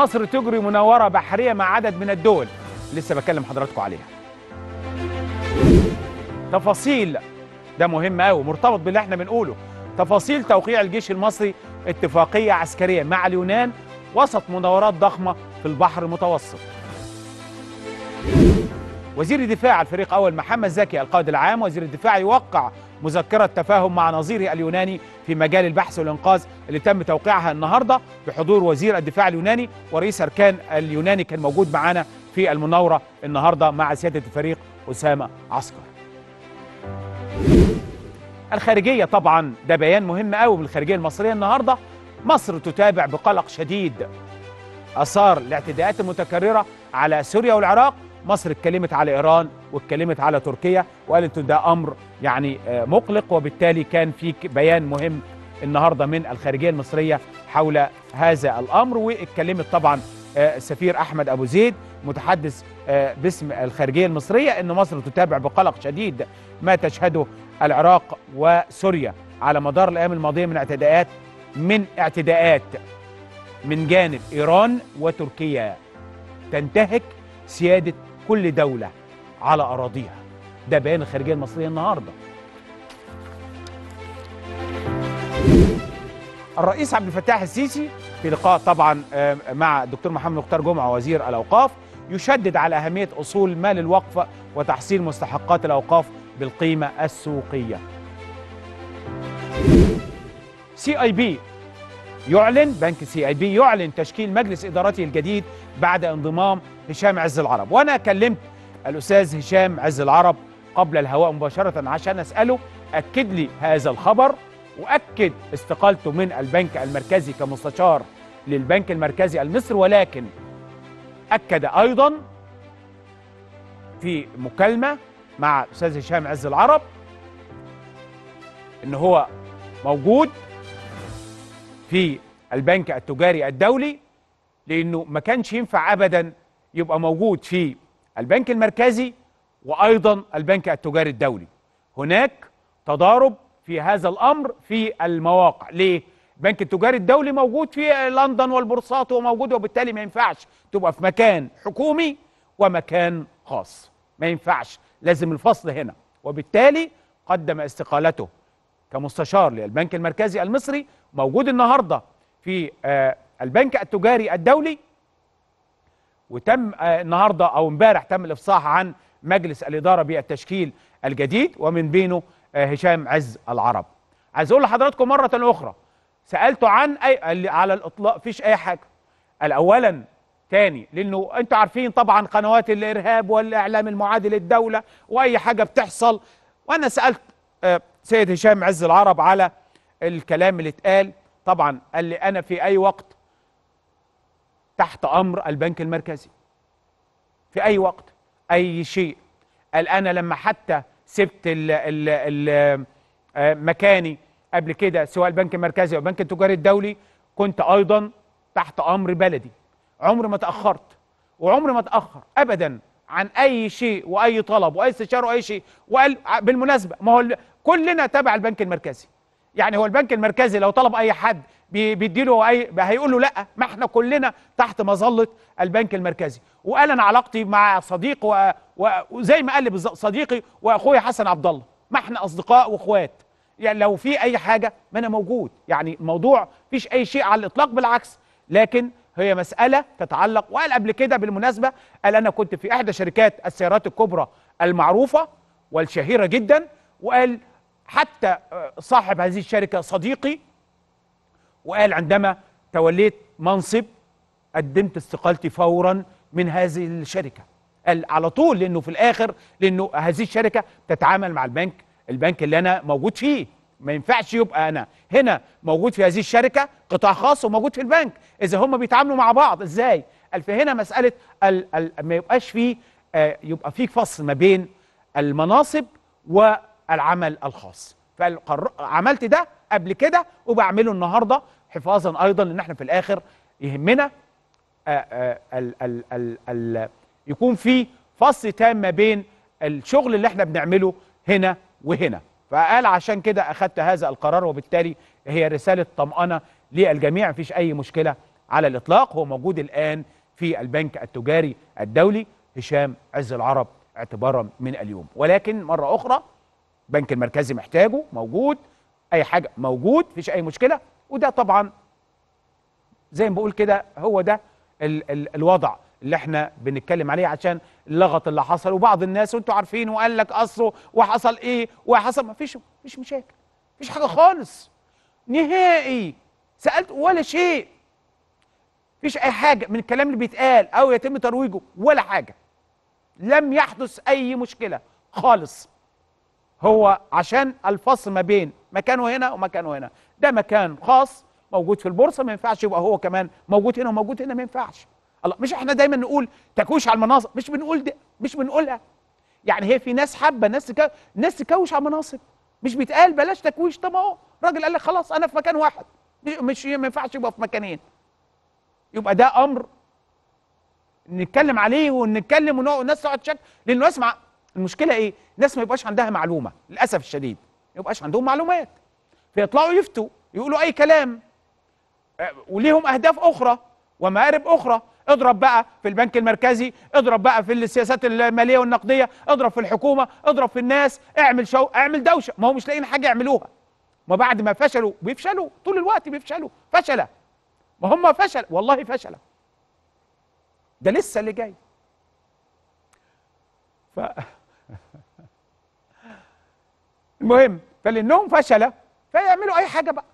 مصر تجري مناورة بحرية مع عدد من الدول. لسه بكلم حضراتكم عليها. تفاصيل ده مهم قوي مرتبط باللي إحنا بنقوله. تفاصيل توقيع الجيش المصري اتفاقية عسكرية مع اليونان وسط مناورات ضخمة في البحر المتوسط. وزير الدفاع الفريق أول محمد زكي القائد العام وزير الدفاع يوقع مذكرة تفاهم مع نظيره اليوناني في مجال البحث والإنقاذ اللي تم توقيعها النهاردة بحضور وزير الدفاع اليوناني ورئيس أركان اليوناني كان موجود معانا في المناورة النهاردة مع سيادة الفريق أسامة عسكر. الخارجية طبعا ده بيان مهم قوي من الخارجية المصرية النهاردة. مصر تتابع بقلق شديد. أثار الاعتداءات المتكررة على سوريا والعراق مصر اتكلمت على إيران واتكلمت على تركيا وقالت ده أمر يعني آه، مقلق وبالتالي كان في بيان مهم النهارده من الخارجية المصرية حول هذا الأمر. واتكلمت طبعا آه، السفير أحمد أبو زيد متحدث آه، باسم الخارجية المصرية أن مصر تتابع بقلق شديد ما تشهده العراق وسوريا على مدار الأيام الماضية من اعتداءات من اعتداءات من جانب إيران وتركيا. تنتهك سيادة كل دولة على أراضيها. ده بيان الخارجية المصرية النهاردة. الرئيس عبد الفتاح السيسي في لقاء طبعا آه، مع الدكتور محمد مختار جمعة وزير الأوقاف يشدد على أهمية أصول مال الوقف وتحصيل مستحقات الأوقاف بالقيمة السوقية. سي آي بي يعلن بنك سي آي بي يعلن تشكيل مجلس إدارته الجديد بعد انضمام هشام عز العرب. وأنا كلمت الأستاذ هشام عز العرب قبل الهواء مباشرة عشان أسأله أكد لي هذا الخبر وأكد استقالته من البنك المركزي كمستشار للبنك المركزي المصري ولكن أكد أيضا في مكالمة مع الاستاذ هشام عز العرب إن هو موجود في البنك التجاري الدولي. لأنه ما كانش ينفع ابدا يبقى موجود في البنك المركزي وأيضا البنك التجاري الدولي. هناك تضارب في هذا الأمر في المواقع. ليه؟ البنك التجاري الدولي موجود في لندن والبورصات وموجود وبالتالي ما ينفعش تبقى في مكان حكومي ومكان خاص. ما ينفعش. لازم الفصل هنا. وبالتالي قدم استقالته كمستشار للبنك المركزي المصري موجود النهارده في آه، البنك التجاري الدولي وتم آه، النهارده أو امبارح تم الإفصاح عن مجلس الإدارة بالتشكيل الجديد ومن بينه آه، هشام عز العرب. عايز أقول لحضراتكم مرة أخرى سالته عن أي على الإطلاق فيش أي حاجة. اولا تاني لأنه أنتوا عارفين طبعا قنوات الإرهاب والإعلام المعادي للدولة وأي حاجة بتحصل وأنا سألت آه، سيد هشام عز العرب على الكلام اللي اتقال طبعا قال لي أنا في أي وقت تحت أمر البنك المركزي. في أي وقت أي شيء. قال أنا لما حتى سبت ال ال ال آه، مكاني قبل كده سواء البنك المركزي أو البنك التجاري الدولي كنت أيضا تحت أمر بلدي. عمري ما تأخرت وعمري ما اتاخر ابدا عن أي شيء وأي طلب وأي استشارة وأي شيء. وقال بالمناسبة ما هو كلنا تبع البنك المركزي. يعني هو البنك المركزي لو طلب أي حد بيديله اي هيقول له لأ ما إحنا كلنا تحت مظلة البنك المركزي. وقال أنا علاقتي مع صديق. وزي ما قال لي صديقي واخويا حسن عبد الله. ما إحنا أصدقاء وإخوات. يعني لو في أي حاجة ما أنا موجود. يعني الموضوع فيش أي شيء على الإطلاق بالعكس. لكن هي مسألة تتعلق وقال قبل كده بالمناسبة قال أنا كنت في إحدى شركات السيارات الكبرى المعروفة والشهيرة جدا. وقال حتى آه، صاحب هذه الشركة صديقي وقال عندما توليت منصب قدمت استقالتي فورا من هذه الشركة. قال على طول لأنه في الآخر لأنه هذه الشركة تتعامل مع البنك البنك اللي أنا موجود فيه. ما ينفعش يبقى أنا هنا موجود في هذه الشركة قطاع خاص وموجود في البنك. إذا هم بيتعاملوا مع بعض إزاي؟ قال فهنا مسألة ال ال ما يبقاش فيه آه يبقى في فصل ما بين المناصب والعمل الخاص. فعملت ده قبل كده وبعمله النهارده حفاظا أيضا لأن إحنا في الآخر يهمنا آه، آه، ال ال ال يكون في فصل تام ما بين الشغل اللي إحنا بنعمله هنا وهنا. فقال عشان كده اخدت هذا القرار وبالتالي هي رسالة طمأنة للجميع مفيش أي مشكلة على الإطلاق. هو موجود الآن في البنك التجاري الدولي هشام عز العرب اعتبارا من اليوم. ولكن مرة أخرى البنك المركزي محتاجه موجود. أي حاجة. موجود مفيش أي مشكلة. وده طبعا زي ما بقول كده هو ده ال ال الوضع اللي إحنا بنتكلم عليه عشان اللغط اللي حصل. وبعض الناس وانتوا عارفين وقال لك أصله وحصل إيه وحصل. ما فيش مفيش مشاكل. مفيش حاجة خالص. نهائي. سألت ولا شيء. مفيش أي حاجة من الكلام اللي بيتقال أو يتم ترويجه ولا حاجة. لم يحدث أي مشكلة خالص. هو عشان الفصل ما بين مكانه هنا ومكانه هنا. ده مكان خاص موجود في البورصة ما ينفعش يبقى هو كمان موجود هنا وموجود هنا ما ينفعش. الله مش إحنا دايما نقول تكويش على المناصب مش بنقول ده مش بنقولها. يعني هي في ناس حابة ناس. ناس تكوش على المناصب. مش بيتقال بلاش تكويش. طب أهو راجل قال لك خلاص أنا في مكان واحد. مش ما ينفعش يبقى في مكانين. يبقى ده أمر نتكلم عليه ونتكلم والناس تقعد تشك. لأن الناس مع المشكلة إيه؟ الناس ما يبقاش عندها معلومة للأسف الشديد. يبقاش عندهم معلومات. فيطلعوا يفتوا يقولوا أي كلام. وليهم أهداف أخرى ومآرب أخرى. اضرب بقى في البنك المركزي اضرب بقى في السياسات المالية والنقدية اضرب في الحكومة اضرب في الناس. اعمل شو اعمل دوشة. ما هو مش لاقيين حاجة يعملوها. ما بعد ما فشلوا بيفشلوا. طول الوقت بيفشلوا. فشلة. ما هم فشل والله فشلة. ده لسه اللي جاي. ف المهم فلانهم فشله فيعملوا أي حاجة بقى.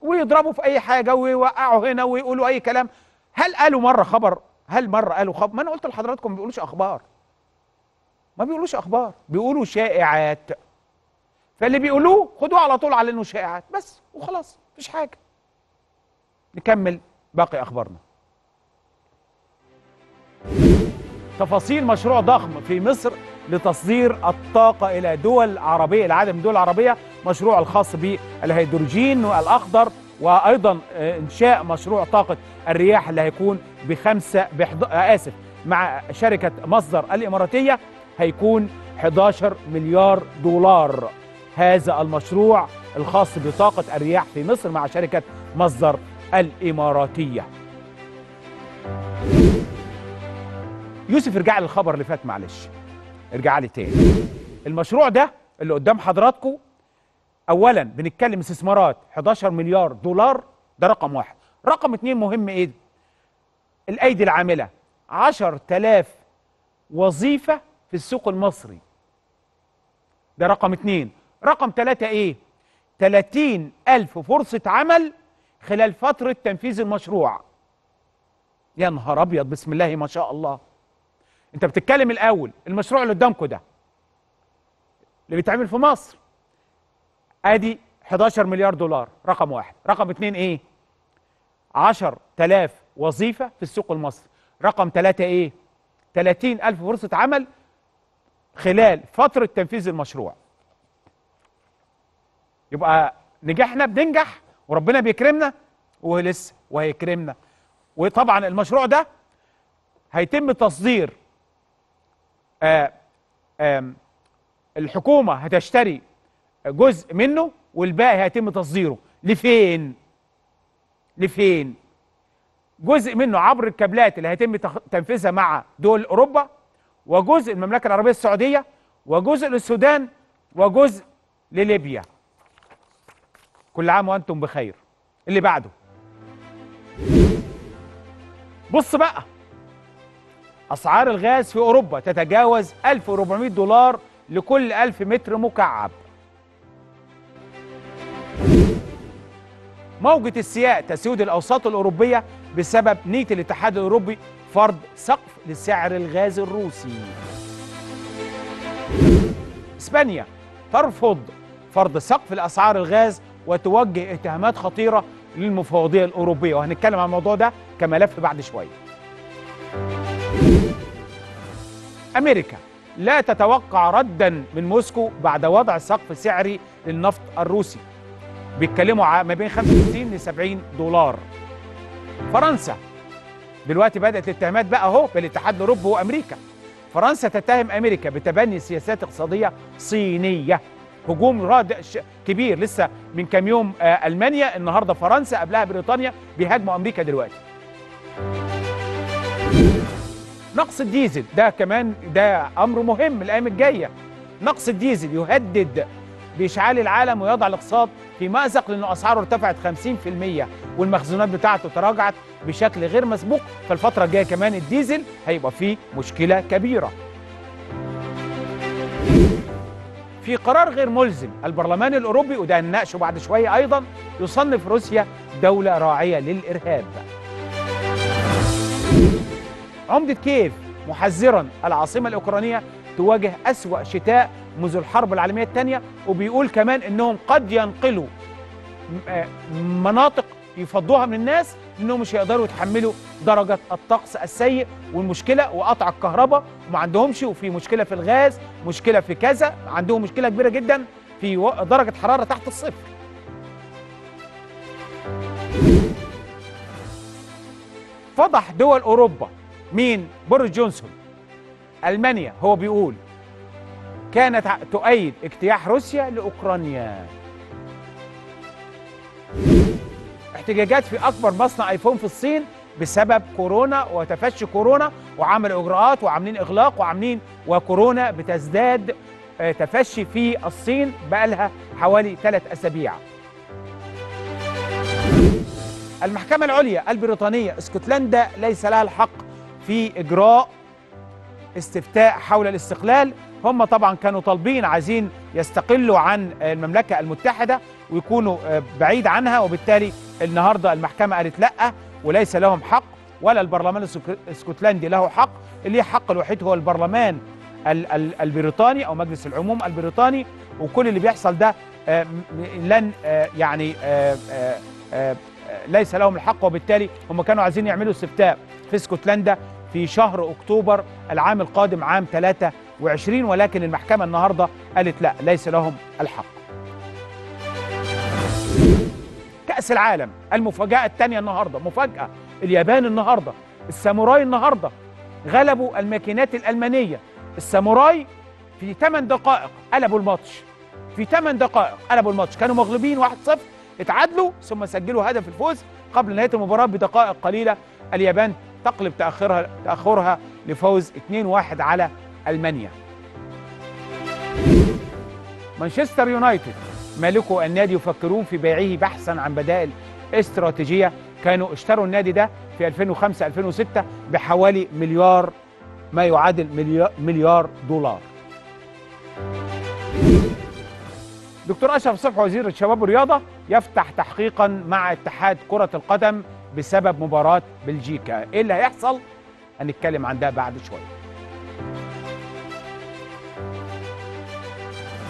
ويضربوا في أي حاجة ويوقعوا هنا ويقولوا أي كلام. هل قالوا مرة خبر؟ هل مرة قالوا خبر؟ ما أنا قلت لحضراتكم ما بيقولوش أخبار. ما بيقولوش أخبار بيقولوا شائعات. فاللي بيقولوه خدوه على طول على إنه شائعات بس وخلاص مفيش حاجة. نكمل باقي أخبارنا. تفاصيل مشروع ضخم في مصر. لتصدير الطاقة إلى دول عربية العدد من الدول العربية مشروع الخاص بالهيدروجين الأخضر وأيضا إنشاء مشروع طاقة الرياح اللي هيكون بخمسة بحض... آسف مع شركة مصدر الإماراتية هيكون 11 مليار دولار. هذا المشروع الخاص بطاقة الرياح في مصر مع شركة مصدر الإماراتية. يوسف ارجع لي الخبر اللي فات معلش. ارجع لي تاني. المشروع ده اللي قدام حضراتكم اولا بنتكلم استثمارات 11 مليار دولار ده رقم واحد. رقم اتنين مهم إيه؟ الأيدي العاملة. 10000 وظيفة في السوق المصري. ده رقم اتنين. رقم ثلاثة إيه؟ 30 ألف فرصة عمل خلال فترة تنفيذ المشروع. يا نهار أبيض بسم الله ما شاء الله. انت بتتكلم الأول المشروع اللي قدامكم ده اللي بيتعمل في مصر ادي 11 مليار دولار رقم واحد. رقم اتنين إيه؟ 10000 وظيفة في السوق المصري. رقم ثلاثة إيه؟ 30 ألف فرصة عمل خلال فترة تنفيذ المشروع. يبقى نجحنا بننجح وربنا بيكرمنا ولسه وهيكرمنا. وطبعا المشروع ده هيتم تصدير آآ الحكومة هتشتري جزء منه والباقي هيتم تصديره. لفين؟ لفين؟ جزء منه عبر الكابلات اللي هيتم تنفيذها مع دول أوروبا وجزء المملكة العربية السعودية وجزء للسودان وجزء لليبيا. كل عام وأنتم بخير. اللي بعده. بص بقى. أسعار الغاز في أوروبا تتجاوز 1400 دولار لكل 1000 متر مكعب. موجة السياق تسود الأوساط الأوروبية بسبب نية الاتحاد الأوروبي فرض سقف لسعر الغاز الروسي. إسبانيا ترفض فرض سقف لأسعار الغاز وتوجه اتهامات خطيرة للمفوضية الأوروبية وهنتكلم عن الموضوع ده كملف بعد شوية. أمريكا. لا تتوقع ردا من موسكو بعد وضع سقف سعري للنفط الروسي. بيتكلموا ما بين 65 ل 70 دولار. فرنسا. دلوقتي بدأت الاتهامات بقى أهو بالاتحاد الأوروبي وأمريكا. فرنسا تتهم أمريكا بتبني سياسات اقتصادية صينية. هجوم رادع كبير لسه من كام يوم آه ألمانيا. النهارده فرنسا قبلها بريطانيا. بيهاجموا أمريكا دلوقتي. نقص الديزل ده كمان ده أمر مهم الأيام الجاية. نقص الديزل يهدد بإشعال العالم ويضع الاقتصاد في مأزق لأنه أسعاره ارتفعت 50% والمخزونات بتاعته تراجعت بشكل غير مسبوق. فالفتره الجاية كمان الديزل هيبقى فيه مشكلة كبيرة. في قرار غير ملزم البرلمان الأوروبي وده هنناقشه بعد شوية أيضا يصنف روسيا دولة راعية للإرهاب. عمدة كييف محذرا العاصمة الأوكرانية تواجه أسوأ شتاء منذ الحرب العالمية الثانية وبيقول كمان أنهم قد ينقلوا مناطق يفضوها من الناس لأنهم مش هيقدروا يتحملوا درجة الطقس السيء والمشكلة وقطع الكهرباء وما عندهمش وفي مشكلة في الغاز مشكلة في كذا عندهم مشكلة كبيرة جدا في درجة حرارة تحت الصفر. فضح دول أوروبا مين؟ بوريس جونسون. ألمانيا هو بيقول كانت تؤيد اجتياح روسيا لأوكرانيا. احتجاجات في أكبر مصنع آيفون في الصين بسبب كورونا وتفشي كورونا وعملوا إجراءات وعاملين إغلاق وعاملين وكورونا بتزداد تفشي في الصين بقالها حوالي ثلاث أسابيع. المحكمة العليا البريطانية اسكتلندا ليس لها الحق في إجراء استفتاء حول الاستقلال. هم طبعا كانوا طالبين عايزين يستقلوا عن المملكة المتحدة ويكونوا بعيد عنها وبالتالي النهارده المحكمة قالت لأ وليس لهم حق ولا البرلمان الاسكتلندي له حق. اللي حق الوحيد هو البرلمان البريطاني أو مجلس العموم البريطاني. وكل اللي بيحصل ده لن يعني ليس لهم الحق. وبالتالي هم كانوا عايزين يعملوا استفتاء في اسكتلندا. في شهر أكتوبر العام القادم عام 23 ولكن المحكمة النهارده قالت لا ليس لهم الحق. كأس العالم المفاجأة الثانية النهارده مفاجأة اليابان النهارده الساموراي النهارده غلبوا الماكينات الألمانية. الساموراي في 8 دقائق قلبوا الماتش في 8 دقائق قلبوا الماتش. كانوا مغلوبين 1-0 اتعادلوا ثم سجلوا هدف الفوز قبل نهاية المباراة بدقائق قليلة. اليابان تقلب تأخرها تأخرها لفوز 2-1 على ألمانيا. مانشستر يونايتد مالكو النادي يفكرون في بيعه بحثا عن بدائل استراتيجية كانوا اشتروا النادي ده في 2005 2006 بحوالي مليار ما يعادل مليار, دولار. دكتور أشرف صبحي وزير الشباب والرياضة يفتح تحقيقا مع اتحاد كرة القدم بسبب مباراة بلجيكا. إيه اللي هيحصل؟ هنتكلم عن ده بعد شوية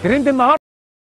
ترند النهاردة